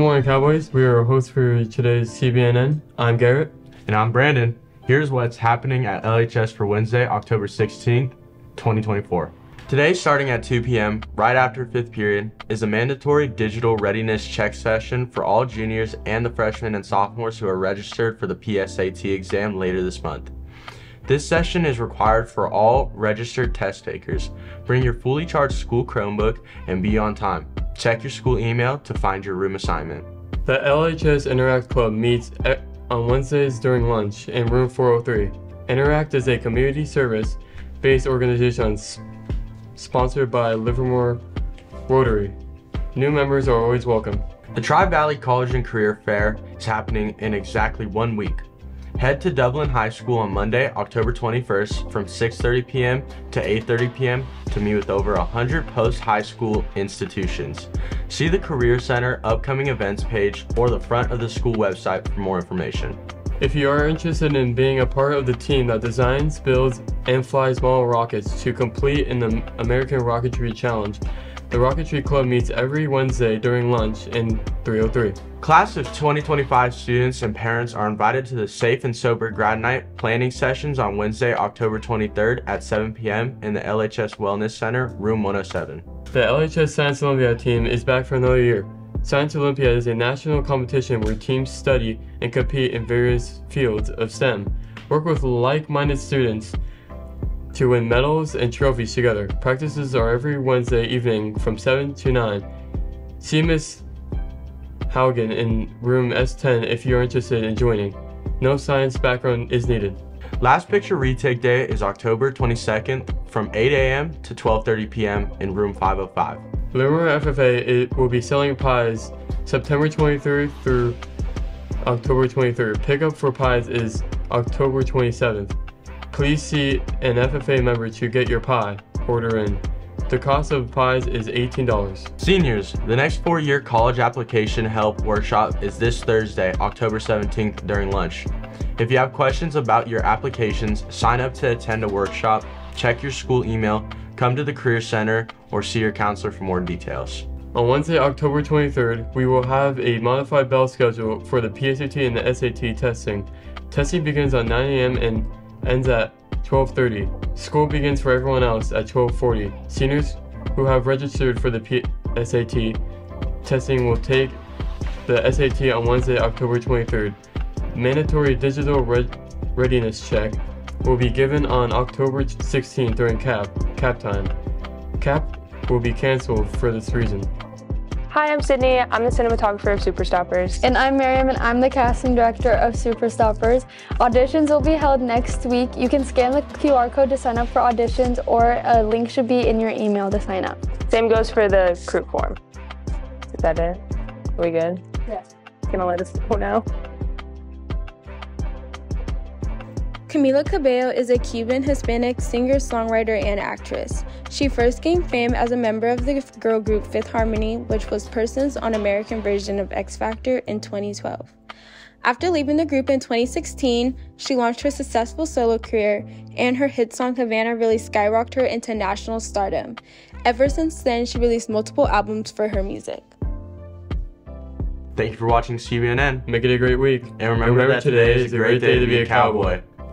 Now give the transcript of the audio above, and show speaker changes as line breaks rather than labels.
morning, Cowboys. We are your hosts for today's CBNN. I'm Garrett.
And I'm Brandon. Here's what's happening at LHS for Wednesday, October 16th, 2024. Today, starting at 2 p.m., right after fifth period, is a mandatory digital readiness check session for all juniors and the freshmen and sophomores who are registered for the PSAT exam later this month. This session is required for all registered test takers. Bring your fully charged school Chromebook and be on time. Check your school email to find your room assignment.
The LHS Interact Club meets on Wednesdays during lunch in room 403. Interact is a community service based organization sponsored by Livermore Rotary. New members are always welcome.
The Tri Valley College and Career Fair is happening in exactly one week. Head to Dublin High School on Monday, October 21st from 6:30 p.m. to 8:30 p.m. to meet with over 100 post-high school institutions. See the Career Center upcoming events page or the front of the school website for more information.
If you are interested in being a part of the team that designs, builds, and flies model rockets to complete in the American Rocketry Challenge, the Rocketry Club meets every Wednesday during lunch in 303.
Class of 2025 students and parents are invited to the Safe and Sober Grad Night planning sessions on Wednesday, October 23rd at 7 p.m. in the LHS Wellness Center, room 107.
The LHS Science Olympiad team is back for another year. Science Olympiad is a national competition where teams study and compete in various fields of STEM, work with like-minded students, to win medals and trophies together. Practices are every Wednesday evening from 7 to 9. See Miss Haugen in room S10 if you're interested in joining. No science background is needed.
Last picture retake day is October 22nd from 8 a.m. to 12:30 p.m. in room 505.
Livermore FFA will be selling pies September 23rd through October 23rd. Pickup for pies is October 27th. Please see an FFA member to get your pie order in. The cost of pies is $18.
Seniors, the next four-year college application help workshop is this Thursday, October 17th during lunch. If you have questions about your applications, sign up to attend a workshop, check your school email, come to the Career Center, or see your counselor for more details.
On Wednesday, October 23rd, we will have a modified bell schedule for the PSAT and the SAT testing. Testing begins at 9 a.m. and ends at 12.30. School begins for everyone else at 12.40. Seniors who have registered for the P SAT testing will take the SAT on Wednesday, October 23rd. Mandatory digital re readiness check will be given on October 16th during CAP, CAP time. CAP will be canceled for this reason.
Hi, I'm Sydney. I'm the cinematographer of Superstoppers.
And I'm Miriam, and I'm the casting director of Superstoppers. Auditions will be held next week. You can scan the QR code to sign up for auditions, or a link should be in your email to sign up.
Same goes for the crew form. Is that it? Are we good?
Yeah.
Gonna let us know now.
Camila Cabello is a Cuban Hispanic singer, songwriter, and actress. She first gained fame as a member of the girl group Fifth Harmony, which was Person's on American version of X Factor in 2012. After leaving the group in 2016, she launched her successful solo career, and her hit song Havana really skyrocketed her into national stardom. Ever since then, she released multiple albums for her music.
Thank you for watching CBNN.
Make it a great week.
And remember, remember that today is a great day to be a cowboy.